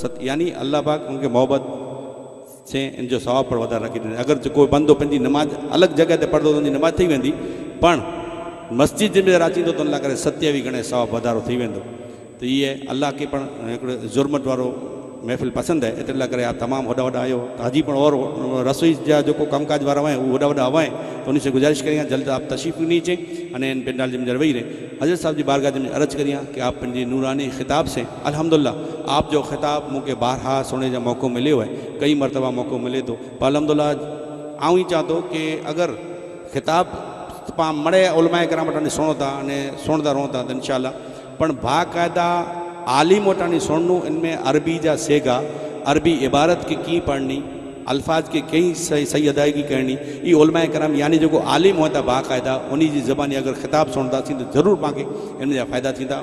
ست یعنی اللہ باغ ان کے محبت سے ان کا سواب پڑھ وادارا کی اگر بند پینی نماز الگ جگہ پہ پڑھنے کی نماز تھی وی پڑ مسجد جن میں اچیت تو ان لگے ستیہ وی گنے سواب وداروں تو یہ اللہ کے پڑھے جرم والوں محفل پسند ہے ایتر لا آپ تمام وا واؤ آئے حجی پڑ اور رسوئی جا جو کو کم کا وہ وا وا ہے تو ان سے گزارش کریں آپ جلد آپ تشریف دینی اچیں اینجی میں جڑی رہے۔ حضرت صاحب جی بارگاہ جی گاج میں ارض کریے کہ آپ پی نورانی خطاب سے، الحمدللہ، آپ جو خطاب مجھے بارہا سونے جا موقع ملے ہوئے، کئی مرتبہ موقع ملے تو، پر الحمد اللہ آؤں چاہ تو کہ اگر خطاب پا مڑے علمائے کر سو سا رہوں ان شاء اللہ پن باقاعدہ عالم وٹانی سننو، ان میں عربی جا سیگا، عربی عبارت کی کی پڑھنی، الفاظ کے کئی صحیح ادائیگی کرنی یہ علماء کرام یعنی جو کو عالم ہوتا باقاعدہ، انہی جی زبانی اگر خطاب سنتا سی تو ضرور مانگے، ان جا فائدہ تھی تھا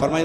فرمائی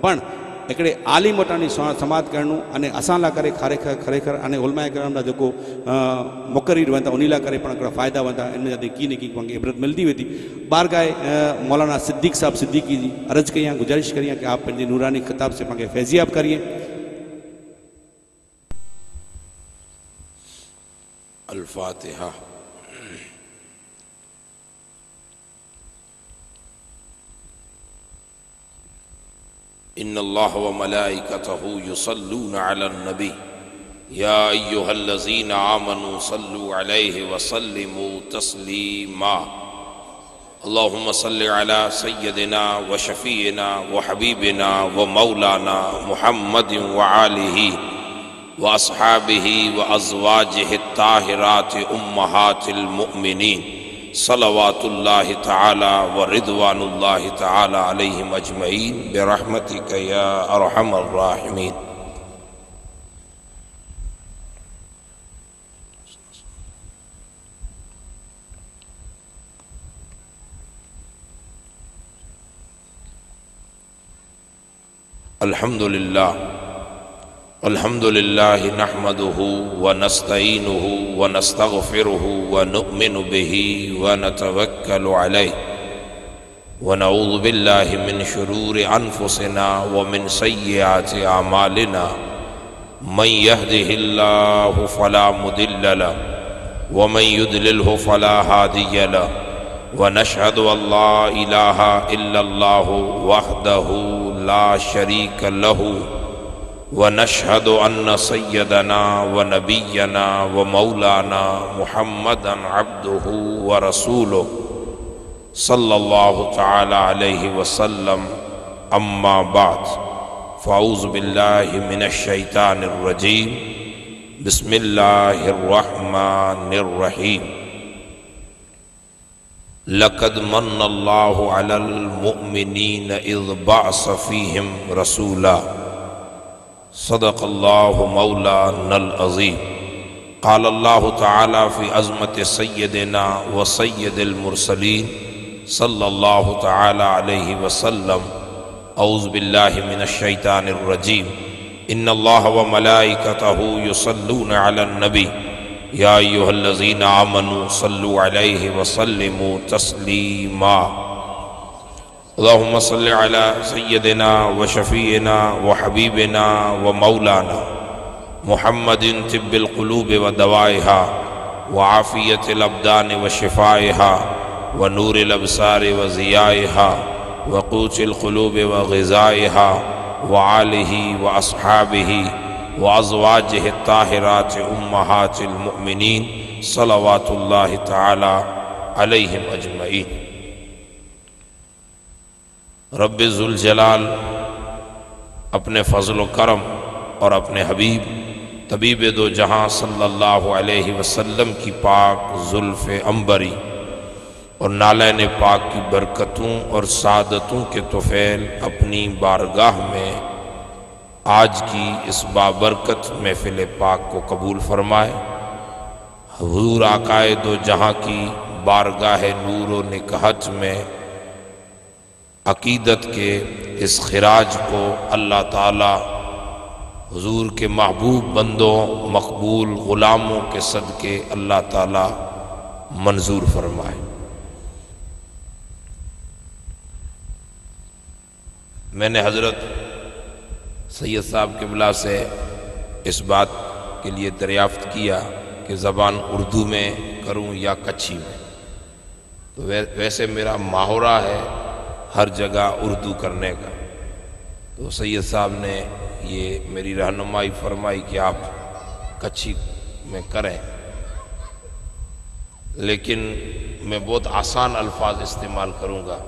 پن ایکڑے عالم وٹانی سمادھ کرے اصان کھارے کارے ان علم رہا ان کا فائدہ واقعہ ان کی عبرت ملتی ہوتی بار گائے مولانا سد صاحب سدی عرض کری ہاں گزارش کری ہاں کہ آپ نورانی خطاب سے فیضیاب کریے إن الله وملائكته يصلون على النبي. يا أيها الذين آمنوا صلوا عليه وسلموا تسليما. اللهم صل على سيدنا وشفينا وحبيبنا ومولانا محمد وعاله وأصحابه وأزواجه الطاهرات أمهات المؤمنين. صلوات الله تعالى ورضوان الله تعالى عليهم اجمعين برحمتك يا ارحم الراحمين. الحمد لله الحمد لله نحمده ونستعينه ونستغفره ونؤمن به ونتوكل عليه. ونعوذ بالله من شرور أنفسنا ومن سيئات أعمالنا. من يهده الله فلا مضل له ومن يضلله فلا هادي له. ونشهد أن لا إله إلا الله وحده لا شريك له. ونشهد أن سيدنا ونبينا ومولانا محمدا عبده ورسوله صلى الله تعالى عليه وسلم. أما بعد، فأعوذ بالله من الشيطان الرجيم. بسم الله الرحمن الرحيم. لقد من الله على المؤمنين إذ بعث فيهم رسولا. صدق الله مولانا العظيم قال الله تعالى في عظمة سيدنا وسيد المرسلين صلى الله تعالى عليه وسلم. أعوذ بالله من الشيطان الرجيم إن الله وملائكته يصلون على النبي يا أيها الذين آمنوا صلوا عليه وسلموا تسليما اللهم صل على سيدنا وشفينا وحبيبنا ومولانا محمد طب القلوب ودوائها وعافية الأبدان وشفائها ونور الأبصار وزيائها وقوت القلوب وغذائها وعاله وأصحابه وأزواجه الطاهرات أمهات المؤمنين صلوات الله تعالى عليهم أجمعين. رب ذوالجلال اپنے فضل و کرم اور اپنے حبیب، طبیب دو جہاں صلی اللہ علیہ وسلم کی پاک زلف امبری اور نالین پاک کی برکتوں اور سعادتوں کے توفیل اپنی بارگاہ میں آج کی اس بابرکت محفل پاک کو قبول فرمائے۔ حضور آقائے دو جہاں کی بارگاہ نور و نکہت میں عقیدت کے اس خراج کو اللہ تعالی حضور کے محبوب بندوں، مقبول غلاموں کے صدقے اللہ تعالی منظور فرمائے۔ میں نے حضرت سید صاحب کے بلا سے اس بات کے لیے دریافت کیا کہ زبان اردو میں کروں یا کچھی میں۔ تو ویسے میرا ماہورہ ہے ہر جگہ اردو کرنے کا۔ تو سید صاحب نے یہ میری رہنمائی فرمائی کہ آپ کچھی میں کریں۔ لیکن میں بہت آسان الفاظ استعمال کروں گا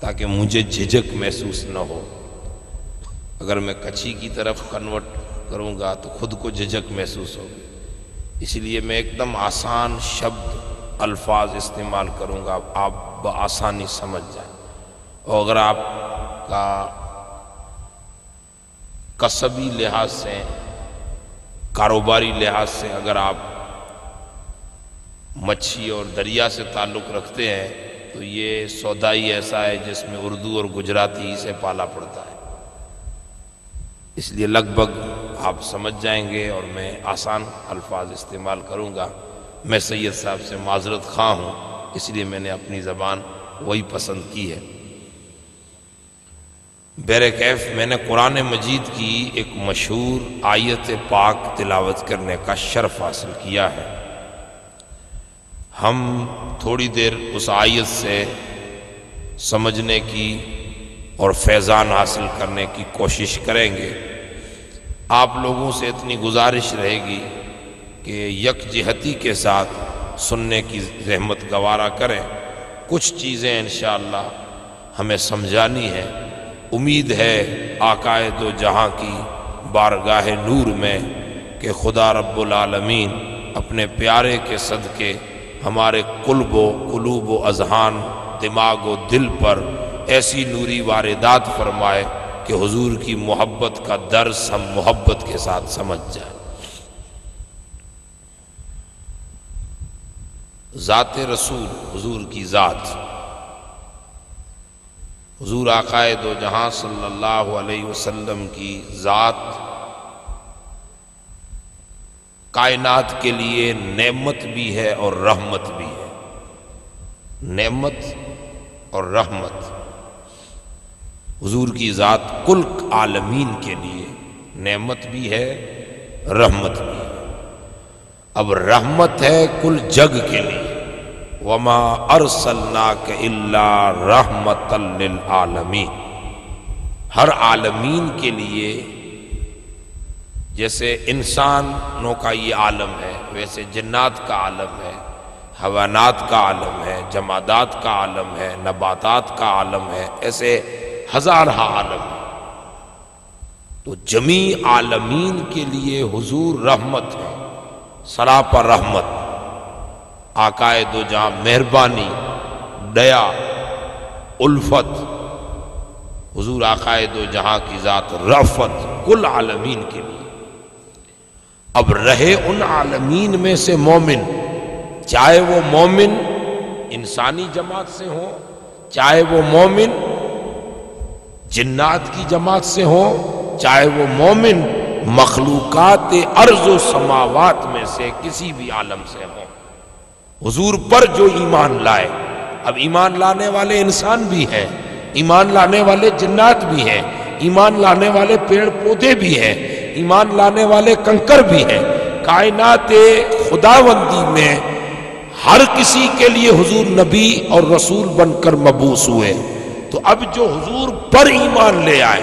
تاکہ مجھے جھجک محسوس نہ ہو۔ اگر میں کچھی کی طرف کنورٹ کروں گا تو خود کو جھجک محسوس ہوگی۔ اس لیے میں ایک دم آسان شبد الفاظ استعمال کروں گا۔ آپ بآسانی سمجھ جائیں۔ اور اگر آپ کا کسبی لحاظ سے، کاروباری لحاظ سے اگر آپ مچھی اور دریا سے تعلق رکھتے ہیں، تو یہ سودائی ایسا ہے جس میں اردو اور گجراتی سے پالا پڑتا ہے۔ اس لیے لگ بھگ آپ سمجھ جائیں گے اور میں آسان الفاظ استعمال کروں گا۔ میں سید صاحب سے معذرت خواہ ہوں، اس لیے میں نے اپنی زبان وہی پسند کی ہے۔ بیر کیف، میں نے قرآن مجید کی ایک مشہور آیت پاک تلاوت کرنے کا شرف حاصل کیا ہے۔ ہم تھوڑی دیر اس آیت سے سمجھنے کی اور فیضان حاصل کرنے کی کوشش کریں گے۔ آپ لوگوں سے اتنی گزارش رہے گی کہ یک جہتی کے ساتھ سننے کی رحمت گوارا کریں۔ کچھ چیزیں انشاءاللہ ہمیں سمجھانی ہے امید ہے عقائد و جہاں کی بارگاہ نور میں کہ خدا رب العالمین اپنے پیارے کے صدقے ہمارے قلب و قلوب و اذہان، دماغ و دل پر ایسی نوری واردات فرمائے کہ حضور کی محبت کا درس ہم محبت کے ساتھ سمجھ جائیں۔ ذات رسول حضور کی ذات حضور عقائد و جہاں صلی اللہ علیہ وسلم کی ذات کائنات کے لیے نعمت بھی ہے اور رحمت بھی ہے۔ نعمت اور رحمت۔ حضور کی ذات کل عالمین کے لیے نعمت بھی ہے، رحمت بھی ہے۔ اب رحمت ہے کل جگ کے لیے۔ وما ارسلناک الا رحمت للعالمین۔ ہر عالمین کے لیے جیسے انسانوں کا یہ عالم ہے، ویسے جنات کا عالم ہے حوانات کا عالم ہے، جمادات کا عالم ہے، نباتات کا عالم ہے، ایسے ہزار عالم ہے تو جمی عالمین کے لیے حضور رحمت ہے سراپا رحمت۔ آقائے دو جہاں مہربانی، دیا، الفت، حضور آقائے دو جہاں کی ذات رفت کل عالمین کے لیے۔ اب رہے ان عالمین میں سے مومن، چاہے وہ مومن انسانی جماعت سے ہو چاہے وہ مومن جنات کی جماعت سے ہو چاہے وہ مومن مخلوقات ارض و سماوات میں سے کسی بھی عالم سے ہو حضور پر جو ایمان لائے۔ اب ایمان لانے والے انسان بھی ہیں، ایمان لانے والے جنات بھی ہیں، ایمان لانے والے پیڑ پودے بھی ہیں، ایمان لانے والے کنکر بھی ہیں۔ کائنات خداوندی میں ہر کسی کے لیے حضور نبی اور رسول بن کر مبوس ہوئے۔ تو اب جو حضور پر ایمان لے آئے،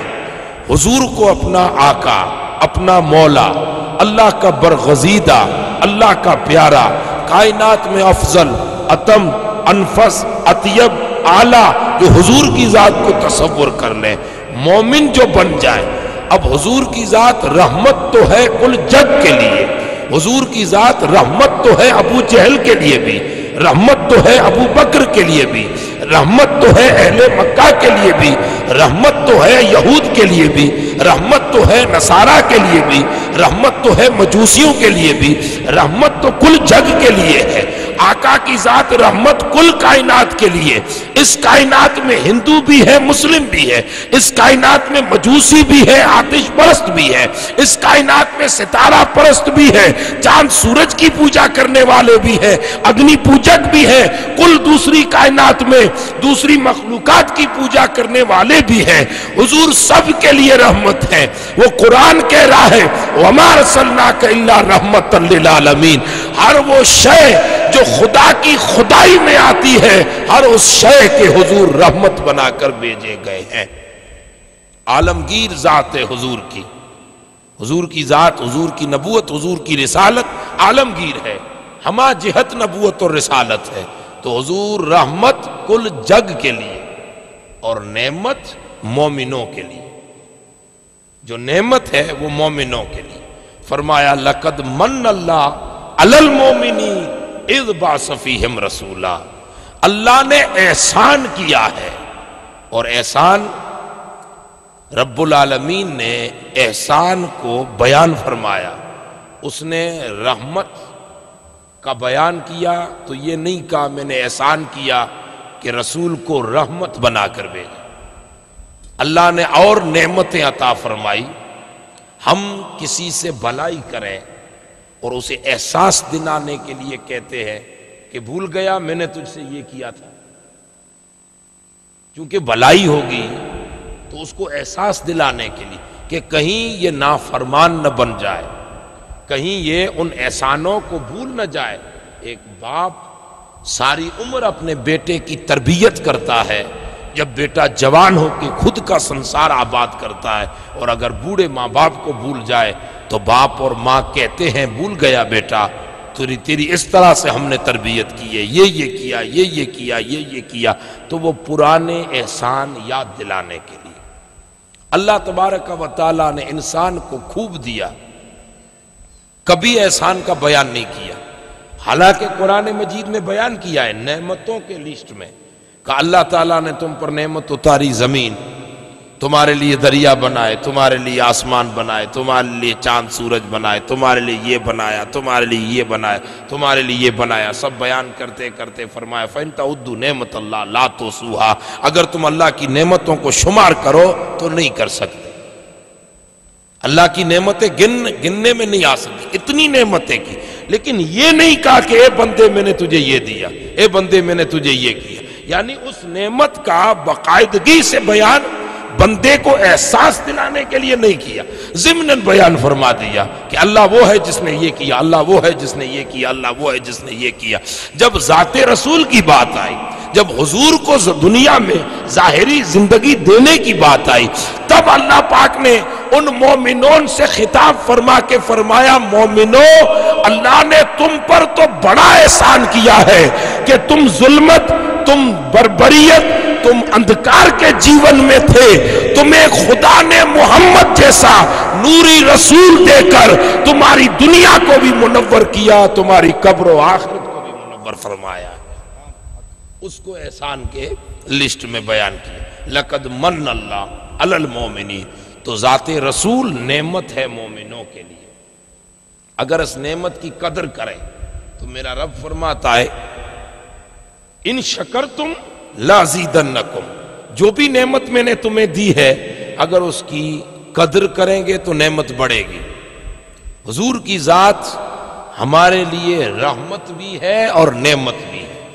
حضور کو اپنا آقا، اپنا مولا، اللہ کا برغزیدہ، اللہ کا پیارا کائنات میں افضل، اتم، انفس، اطیب، اعلیٰ، جو حضور کی ذات کو تصور کر لیں مومن جو بن جائے۔ اب حضور کی ذات رحمت تو ہے کل جگ کے لیے، حضور کی ذات رحمت تو ہے ابو جہل کے لیے بھی۔ رحمت تو ہے ابو بکر کے لیے بھی، رحمت تو ہے اہل مکہ کے لیے بھی، رحمت تو ہے یہود کے لیے بھی، رحمت تو ہے نصارہ کے لیے بھی، رحمت تو ہے مجوسیوں کے لیے بھی، رحمت تو کل جگ کے لیے ہے۔ آقا کی ذات رحمت کل کائنات کے لیے۔ اس کائنات میں ہندو بھی ہے، مسلم بھی ہے۔ اس کائنات میں مجوسی بھی ہے، آتش پرست بھی ہے۔ اس کائنات میں ستارہ پرست بھی ہے۔ چاند سورج کی پوجا کرنے والے بھی ہے اگنی پوجک بھی ہے کل دوسری کائنات میں دوسری مخلوقات کی پوجا کرنے والے بھی ہیں۔ حضور سب کے لیے رحمت ہے۔ وہ قرآن کہہ رہا ہے، وَمَا رَسَلْنَاكَ إِلَّا رَحْمَةً لِلْعَالَمِينَ۔ ہر وہ شے جو خدا کی خدائی میں آتی ہے، ہر اس شے کے حضور رحمت بنا کر بھیجے گئے ہیں۔ عالمگیر ذات ہے حضور کی۔ حضور کی ذات، حضور کی نبوت، حضور کی رسالت عالمگیر ہے۔ ہما جہت نبوت اور رسالت ہے۔ تو حضور رحمت کل جگ کے لیے اور نعمت مومنوں کے لیے۔ جو نعمت ہے وہ مومنوں کے لیے۔ فرمایا، لقد من اللہ المومنی اذ باصفیہم رسولہ اللہ نے احسان کیا ہے۔ اور احسان رب العالمین نے احسان کو بیان فرمایا۔ اس نے رحمت کا بیان کیا۔ تو یہ نہیں کہا میں نے احسان کیا کہ رسول کو رحمت بنا کر بھیجا۔ اللہ نے اور نعمتیں عطا فرمائی۔ ہم کسی سے بھلائی کریں۔ اور اسے احساس دلانے کے لیے کہتے ہیں کہ بھول گیا میں نے تجھ سے یہ کیا تھا۔ کیونکہ بھلائی ہوگی تو اس کو احساس دلانے کے لیے کہ کہیں یہ نافرمان نہ بن جائے، کہیں یہ ان احسانوں کو بھول نہ جائے۔ ایک باپ ساری عمر اپنے بیٹے کی تربیت کرتا ہے، جب بیٹا جوان ہو کے خود کا سنسار آباد کرتا ہے اور اگر بوڑھے ماں باپ کو بھول جائے تو باپ اور ماں کہتے ہیں، بھول گیا بیٹا، تیری تیری اس طرح سے ہم نے تربیت کی ہے، یہ یہ کیا، یہ یہ کیا، یہ یہ کیا۔ تو وہ پرانے احسان یاد دلانے کے لیے۔ اللہ تبارک و تعالیٰ نے انسان کو خوب دیا۔ کبھی احسان کا بیان نہیں کیا۔ حالانکہ قرآن مجید میں بیان کیا ہے نعمتوں کے لسٹ میں، کہ اللہ تعالیٰ نے تم پر نعمت اتاری زمین۔ تمہارے لیے دریا بنائے، تمہارے لیے آسمان بنائے، تمہارے لیے چاند سورج بنائے، تمہارے لیے یہ بنایا، تمہارے لیے یہ بنایا، تمہارے لیے یہ بنایا۔ سب بیان کرتے کرتے فرمایا فنتا ادو نعمت اللہ لا تو سوہا اگر تم اللہ کی نعمتوں کو شمار کرو تو نہیں کر سکتے۔ اللہ کی نعمتیں گن، گننے میں نہیں آ سکتی، اتنی نعمتیں کی۔ لیکن یہ نہیں کہا کہ اے بندے میں نے تجھے یہ دیا، اے بندے میں نے تجھے یہ کیا۔ یعنی اس نعمت کا باقاعدگی سے بیان بندے کو احساس دلانے کے لیے نہیں کیا۔ ضمن بیان فرما دیا کہ اللہ وہ ہے جس نے یہ کیا، اللہ وہ ہے جس نے یہ کیا، اللہ وہ ہے جس نے یہ کیا۔ جب ذات رسول کی بات آئی، جب حضور کو دنیا میں ظاہری زندگی دینے کی بات آئی، تب اللہ پاک نے ان مومنون سے خطاب فرما کے فرمایا، مومنو، اللہ نے تم پر تو بڑا احسان کیا ہے کہ تم ظلمت، تم بربریت تم اندھکار کے جیون میں تھے، تمہیں خدا نے محمد جیسا نوری رسول دے کر تمہاری دنیا کو بھی منور کیا، تمہاری قبر و آخرت کو بھی منور فرمایا۔ اس کو احسان کے لسٹ میں بیان کیا۔ لقد من اللہ المومنی تو ذات رسول نعمت ہے مومنوں کے لیے۔ اگر اس نعمت کی قدر کرے تو میرا رب فرماتا ہے، ان شکر تم لازیدن جو بھی نعمت میں نے تمہیں دی ہے، اگر اس کی قدر کریں گے تو نعمت بڑھے گی۔ حضور کی ذات ہمارے لیے رحمت بھی ہے اور نعمت بھی ہے۔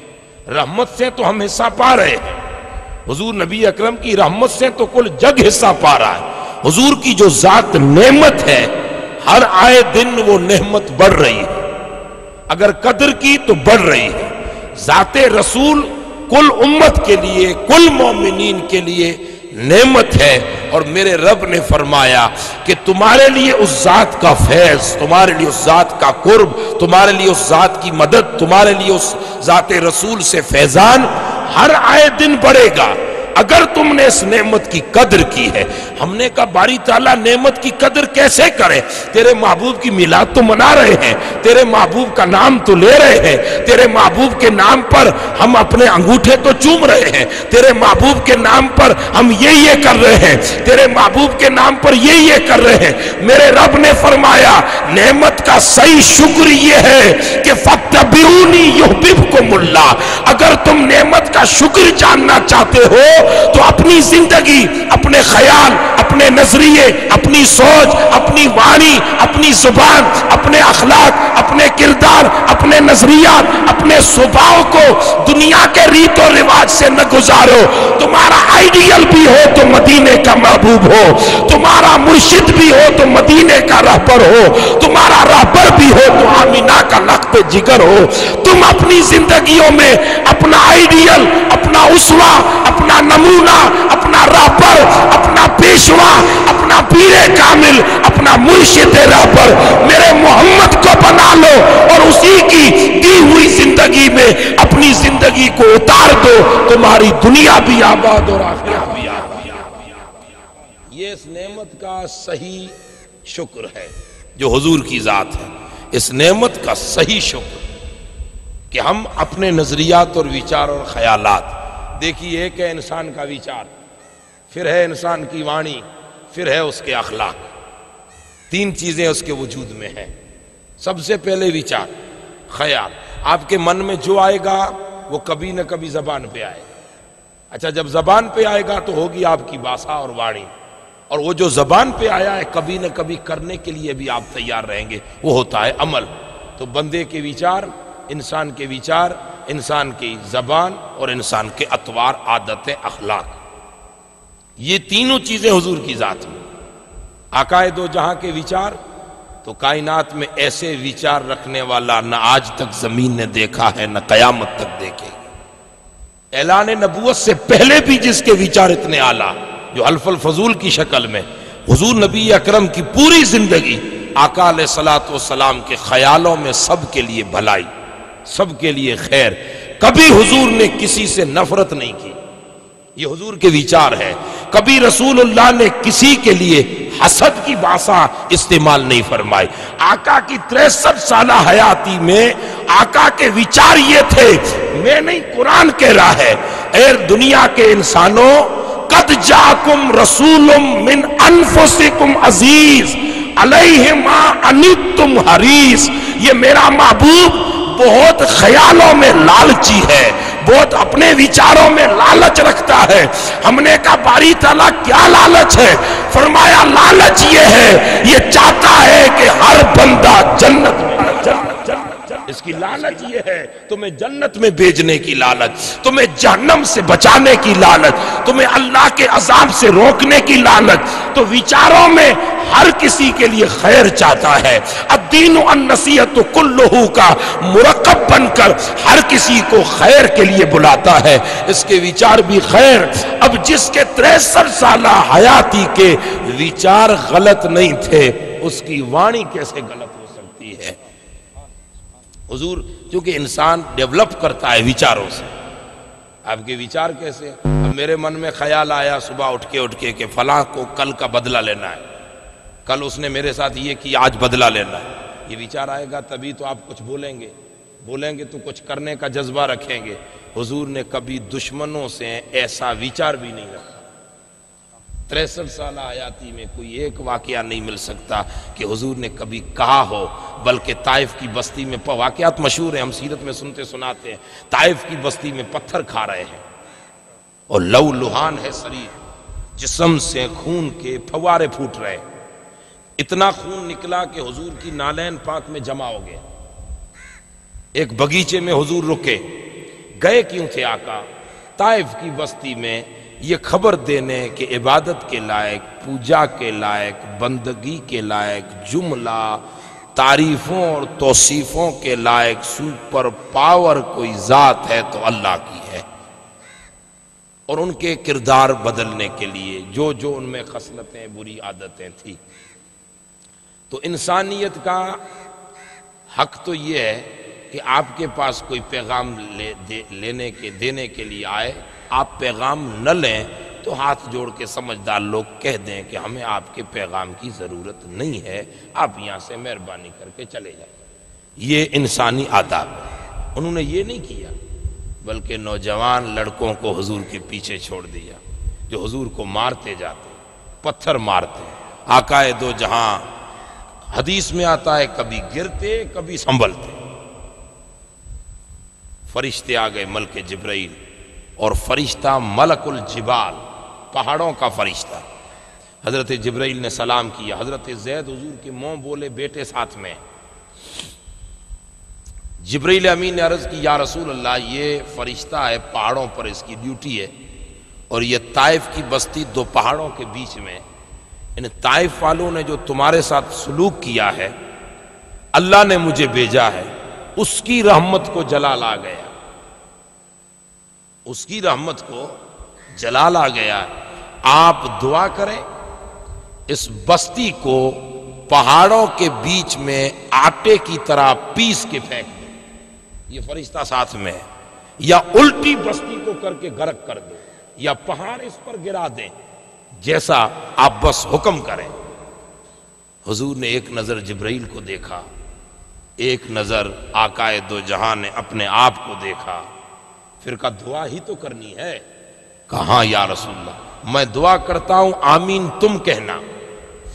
رحمت سے تو ہم حصہ پا رہے ہیں۔ حضور نبی اکرم کی رحمت سے تو کل جگ حصہ پا رہا ہے۔ حضور کی جو ذات نعمت ہے، ہر آئے دن وہ نعمت بڑھ رہی ہے۔ اگر قدر کی تو بڑھ رہی ہے۔ ذات رسول کل امت کے لیے، کل مومنین کے لیے نعمت ہے۔ اور میرے رب نے فرمایا کہ تمہارے لیے اس ذات کا فیض، تمہارے لیے اس ذات کا قرب، تمہارے لیے اس ذات کی مدد، تمہارے لیے اس ذات رسول سے فیضان ہر آئے دن بڑھے گا۔ اگر تم نے اس نعمت کی قدر کی ہے، ہم نے کہا، باری تعالیٰ، نعمت کی قدر کیسے کرے؟ تیرے محبوب کی میلاد تو منا رہے ہیں، تیرے محبوب کا نام تو لے رہے ہیں، تیرے محبوب کے نام پر ہم اپنے انگوٹھے تو چوم رہے ہیں، تیرے محبوب کے نام پر ہم یہ یہ کر رہے ہیں، تیرے محبوب کے نام پر یہ یہ کر رہے ہیں۔ میرے رب نے فرمایا، نعمت کا صحیح شکر یہ ہے کہ فَتَّبِعُونِ يُحْبِبْكُمُ اللہ۔ اگر تم نعمت کا شکر جاننا چاہتے ہو تو اپنی زندگی، اپنے خیال، اپنے نظریے، اپنی سوچ، اپنی وانی، اپنی زبان، اپنے اخلاق، اپنے کردار، اپنے نظریات، اپنے سباؤ کو دنیا کے ریت و رواج آج سے نہ گزارو۔ تمہارا آئیڈیل بھی ہو تو مدینے کا محبوب ہو۔ تمہارا مرشد بھی ہو تو مدینے کا رہبر ہو۔ تمہارا رہبر بھی ہو تو آمینہ کا لخت جگر ہو۔ تم اپنی زندگیوں میں اپنا آئیڈیل اپنا اسوا، اپنا نمونہ، اپنا رہبر، اپنا پیشوا، اپنا پیر کامل، اپنا مرشد رہبر۔ میرے محمد کو بنا لو اور اسی کی دی ہوئی زندگی میں اپنی زندگی کو اتار دو، تمہاری دنیا بھی آباد اور آخرت بھی آباد۔ یہ اس نعمت کا صحیح شکر ہے جو حضور کی ذات ہے۔ اس نعمت کا صحیح شکر کہ ہم اپنے نظریات اور وچار اور خیالات، دیکھیے ایک ہے انسان کا وچار، پھر ہے انسان کی وانی، پھر ہے اس کے اخلاق۔ تین چیزیں اس کے وجود میں ہیں۔ سب سے پہلے وچار۔ خیال۔ آپ کے من میں جو آئے گا، وہ کبھی نہ کبھی زبان پہ آئے اچھا جب زبان پہ آئے گا تو ہوگی آپ کی باسا اور واڑی۔ اور وہ جو زبان پہ آیا ہے، کبھی نہ کبھی کرنے کے لیے بھی آپ تیار رہیں گے۔ وہ ہوتا ہے عمل۔ تو بندے کے وچار، انسان کے وچار، انسان کی زبان اور انسان کے اتوار عادتیں، اخلاق۔ یہ تینوں چیزیں حضور کی ذات میں۔ عقائد دو جہاں کے وچار تو کائنات میں ایسے وچار رکھنے والا نہ آج تک زمین نے دیکھا ہے، نہ قیامت تک دیکھے اعلان نبوت سے پہلے بھی جس کے وچار اتنے آلہ جو الف الفضول کی شکل میں حضور نبی اکرم کی پوری زندگی آقا علیہ سلاۃ والسلام کے خیالوں میں سب کے لیے بھلائی، سب کے لیے خیر، کبھی حضور نے کسی سے نفرت نہیں کی۔ یہ حضور کے وچار ہے۔ کبھی رسول اللہ نے کسی کے لیے حسد کی باسا استعمال نہیں فرمائی۔ آقا کی تریسٹھ سالہ حیاتی میں آقا کے وچار یہ تھے، میں نہیں قرآن کہہ رہا ہے، اے دنیا کے انسانوں، قد جاکم رسول من انفسکم عزیز، علیہ ما انتم حریص۔ یہ میرا محبوب بہت خیالوں میں لالچی ہے۔ بہت اپنے وچاروں میں لالچ رکھتا ہے۔ ہم نے کہا، باری تعالیٰ، کیا لالچ ہے؟ فرمایا، لالچ یہ ہے، یہ چاہتا ہے کہ ہر بندہ جنت میں اس کی لالچ یہ ہے، تمہیں جنت میں بھیجنے کی لالچ تمہیں جہنم سے بچانے کی لالچ تمہیں اللہ کے عذاب سے روکنے کی لالچ تو وچاروں میں ہر کسی کے لیے خیر چاہتا ہے۔ الدین و النصیحت کلہو کا مرکب بن کر ہر کسی کو خیر کے لیے بلاتا ہے۔ اس کے وچار بھی خیر۔ اب جس کے تریسٹھ سالہ حیاتی کے وچار غلط نہیں تھے، اس کی وانی کیسے غلط ہو؟ حضور، کیونکہ انسان ڈیولپ کرتا ہے وچاروں سے۔ آپ کے وچار کیسے اب میرے من میں خیال آیا صبح اٹھ کے اٹھ کے کہ فلاں کو کل کا بدلہ لینا ہے۔ کل اس نے میرے ساتھ یہ کی آج بدلہ لینا ہے۔ یہ وچار آئے گا تبھی تو آپ کچھ بولیں گے۔ بولیں گے تو کچھ کرنے کا جذبہ رکھیں گے۔ حضور نے کبھی دشمنوں سے ایسا وچار بھی نہیں رکھا۔ تریسٹھ سالہ حیاتی میں کوئی ایک واقعہ نہیں مل سکتا کہ حضور نے کبھی کہا ہو، بلکہ طائف کی بستی میں واقعات مشہور ہیں، ہم سیرت میں سنتے سناتے ہیں، طائف کی بستی میں پتھر کھا رہے ہیں۔ اور لو لوہان ہے شریر جسم سے خون کے فوارے پھوٹ رہے اتنا خون نکلا کہ حضور کی نالین پاک میں جمع ہو گیا ایک بگیچے میں حضور رکے، گئے کیوں تھے آقا؟ طائف کی بستی میں یہ خبر دینے کہ عبادت کے لائق، پوجا کے لائق، بندگی کے لائق، جملہ، تعریفوں اور توصیفوں کے لائق سپر پاور کوئی ذات ہے تو اللہ کی ہے۔ اور ان کے کردار بدلنے کے لیے جو جو ان میں خصلتیں، بری عادتیں تھیں۔ تو انسانیت کا حق تو یہ ہے کہ آپ کے پاس کوئی پیغام لے، دے، لینے کے، دینے کے لیے آئے۔ آپ پیغام نہ لیں تو ہاتھ جوڑ کے سمجھدار لوگ کہہ دیں کہ ہمیں آپ کے پیغام کی ضرورت نہیں ہے، آپ یہاں سے مہربانی کر کے چلے جائیں۔ یہ انسانی آداب ہے۔ انہوں نے یہ نہیں کیا، بلکہ نوجوان لڑکوں کو حضور کے پیچھے چھوڑ دیا، جو حضور کو مارتے جاتے، پتھر مارتے۔ آکائے دو جہاں حدیث میں آتا ہے، کبھی گرتے، کبھی سنبھلتے۔ فرشتے آ گئے ملک جبرائیل۔ اور فرشتہ ملک الجبال، پہاڑوں کا فرشتہ۔ حضرت جبرائیل نے سلام کیا، حضرت زید حضور کے منہ بولے بیٹے ساتھ میں۔ جبرائیل امین نے عرض کی، یا رسول اللہ، یہ فرشتہ ہے، پہاڑوں پر اس کی ڈیوٹی ہے اور یہ طائف کی بستی دو پہاڑوں کے بیچ میں۔ ان طائف والوں نے جو تمہارے ساتھ سلوک کیا ہے، اللہ نے مجھے بھیجا ہے، اس کی رحمت کو جلال آ گیا۔ اس کی رحمت کو جلال آ گیا۔ آپ دعا کریں، اس بستی کو پہاڑوں کے بیچ میں آٹے کی طرح پیس کے پھینک دو یہ فرشتہ ساتھ میں ہے۔ یا الٹی بستی کو کر کے گرک کر دو یا پہاڑ اس پر گرا دیں، جیسا آپ بس حکم کریں۔ حضور نے ایک نظر جبرائیل کو دیکھا، ایک نظر آقائے دو جہاں نے اپنے آپ کو دیکھا۔ پھر کا دعا ہی تو کرنی ہے۔ کہاں یا رسول اللہ؟ میں دعا کرتا ہوں، آمین تم کہنا۔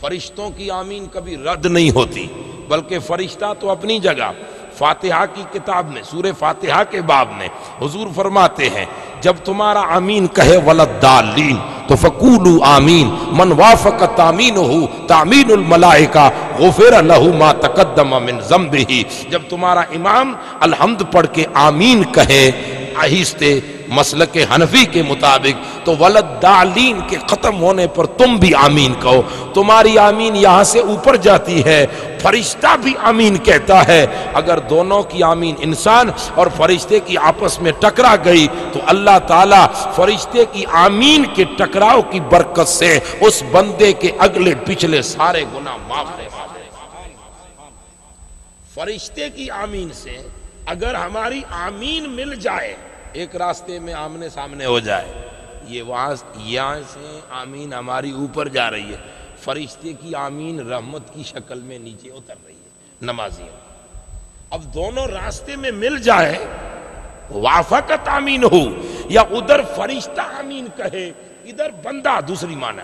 فرشتوں کی آمین کبھی رد نہیں ہوتی، بلکہ فرشتہ تو اپنی جگہ۔ فاتحہ کی کتاب میں، سورہ فاتحہ کے باب میں حضور فرماتے ہیں، جب تمہارا آمین کہے ولد دالین تو فقولو آمین، من وافق تامین ہو تامین الملائکہ، غفر لہو ما تقدم من ذنبہ۔ جب تمہارا امام الحمد پڑھ کے آمین کہے آہستے مسلک حنفی کے مطابق۔ تو ولد دالین کے ختم ہونے پر تم بھی آمین کہو۔ تمہاری آمین یہاں سے اوپر جاتی ہے، فرشتہ بھی آمین کہتا ہے۔ اگر دونوں کی آمین انسان اور فرشتے کی آپس میں ٹکرا گئی، تو اللہ تعالیٰ فرشتے کی آمین کے ٹکراؤ کی برکت سے اس بندے کے اگلے پچھلے سارے گناہ معاف فرشتے کی آمین سے اگر ہماری آمین مل جائے، ایک راستے میں آمنے سامنے ہو جائے، یہ وہاں یہاں سے آمین ہماری اوپر جا رہی ہے۔ فرشتے کی آمین رحمت کی شکل میں نیچے اتر رہی ہے، نمازیوں۔ اب دونوں راستے میں مل جائے، وافقت آمین ہو، یا ادھر فرشتہ آمین کہے، ادھر بندہ دوسری معنی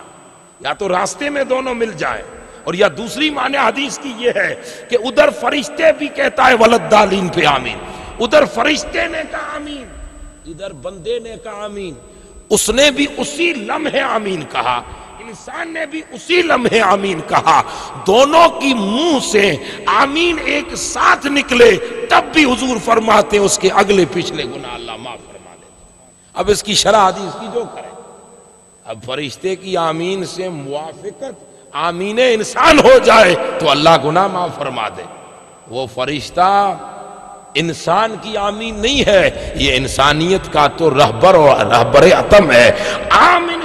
یا تو راستے میں دونوں مل جائے اور یا دوسری معنی حدیث کی یہ ہے کہ ادھر فرشتے بھی کہتا ہے ولد دالین پہ آمین۔ ادھر فرشتے نے کہا آمین، ادھر بندے نے کہا آمین۔ اس نے بھی اسی لمحے آمین کہا، انسان نے بھی اسی لمحے آمین کہا۔ دونوں کی منہ سے آمین ایک ساتھ نکلے، تب بھی حضور فرماتے ہیں اس کے اگلے پچھلے گناہ اللہ معاف فرما دے۔ اب اس کی شرح حدیث کی جو کرے اب فرشتے کی آمین سے موافقت آمین انسان ہو جائے تو اللہ گناہ معاف فرما دے۔ وہ فرشتہ انسان کی آمین نہیں ہے، یہ انسانیت کا تو رہبر اور رہبر عتم ہے۔ آمین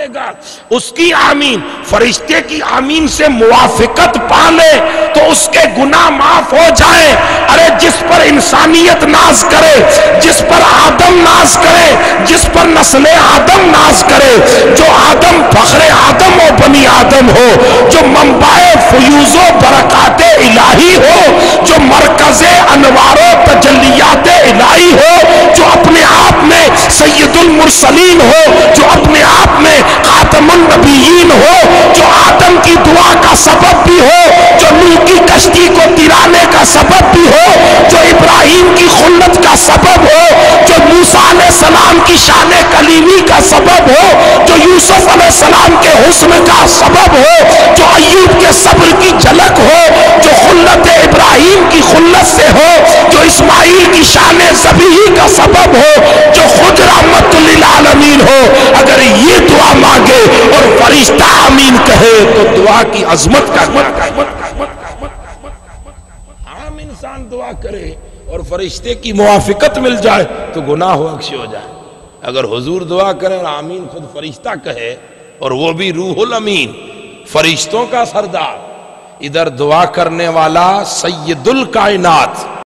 انسان گا، اس کی آمین، فرشتے کی آمین سے موافقت پالے تو اس کے گناہ معاف ہو جائے۔ ارے، جس پر انسانیت ناز کرے، جس پر آدم ناز کرے، جس پر نسل آدم ناز کرے، جو آدم فخر آدم و بنی آدم ہو، جو منبع فیوز و برکات الہی ہو، جو مرکز انوار و تجلیات الہی ہو، جو اپنے آپ میں سید المرسلین ہو، جو اپنے آپ میں خاتم النبیین ہو، جو آدم کی دعا کا سبب بھی ہو، جو نوح کی کشتی کو ترانے کا سبب بھی ہو، جو ابراہیم کی خلت کا سبب ہو، جو موسیٰ علیہ السلام کی شان کلیمی کا سبب ہو، جو یوسف علیہ السلام کے حسن کا سبب ہو، جو ایوب کے صبر کی جھلک ہو، جو خلت ابراہیم کی خلت سے ہو، جو اسماعیل کی شان زبیہی کا سبب ہو، جو خود رحمت للعالمین ہو۔ اگر یہ دعا مانگے اور فرشتہ آمین کہے، تو دعا کی عظمت کا عام انسان دعا کرے اور فرشتے کی موافقت مل جائے، تو گناہ ہو اکشی ہو جائے۔ اگر حضور دعا کرے اور آمین خود فرشتہ کہے اور وہ بھی روح الامین، فرشتوں کا سردار، ادھر دعا کرنے والا سید الکائنات۔